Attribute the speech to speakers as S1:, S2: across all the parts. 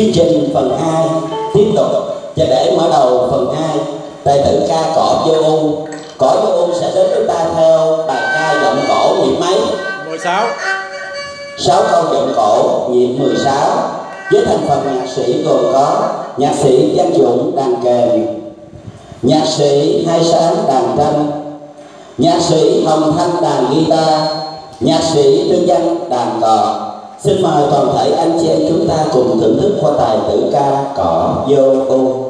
S1: chương trình phần 2 tiếp tục. Và để mở đầu phần 2 tài tử ca cỏ vô u. Cỏ vô u sẽ đến với ta theo bài ca giọng cổ nhịp mấy.
S2: 16
S1: sáu. Câu giọng cổ nhịp 16 với thành phần nhạc sĩ gồm có nhạc sĩ Văn Dũng đàn kèn. Nhạc sĩ Hai Sáng đàn tranh nhạc sĩ Hồng Thanh đàn guitar. Nhạc sĩ Tư Văn đàn cò xin mời toàn thể anh chị em chúng ta cùng thưởng thức qua tài tử ca cỏ vô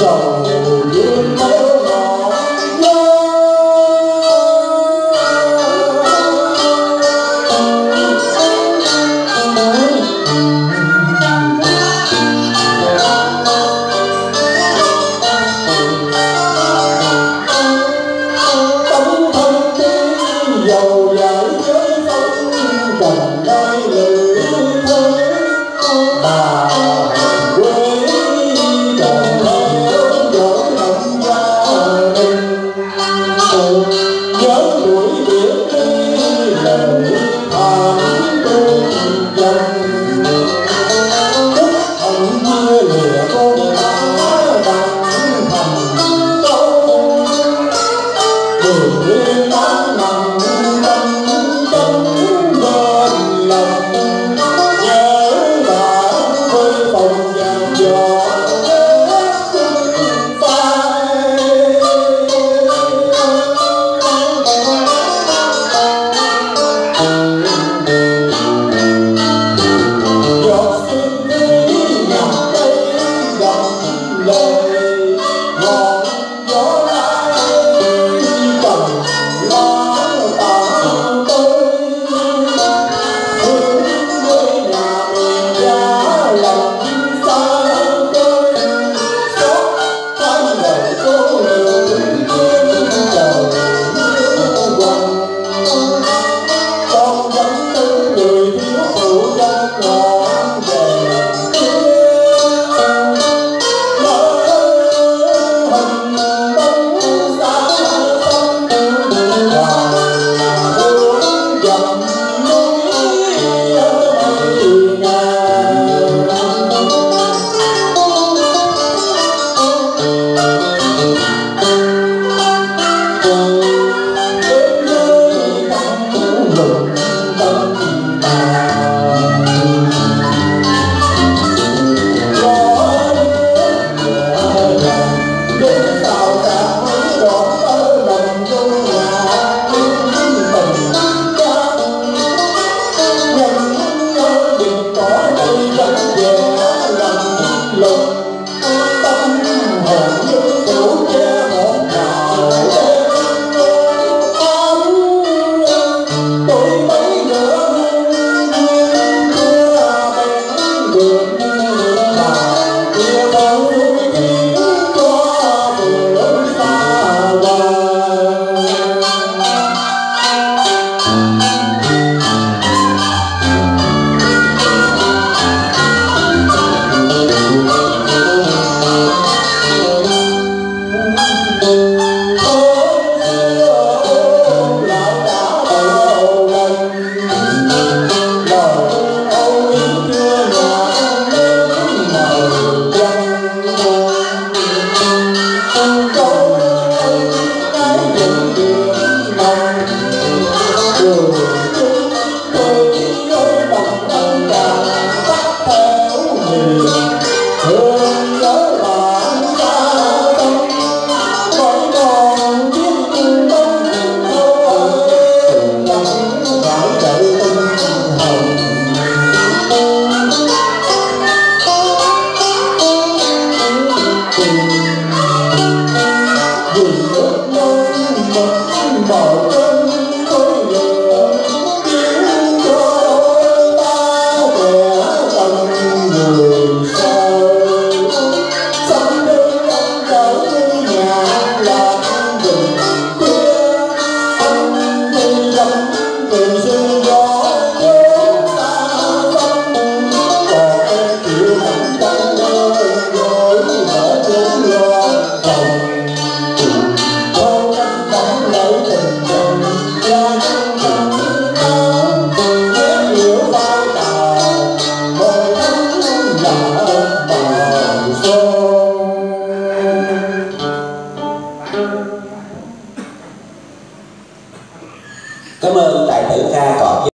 S1: Joe.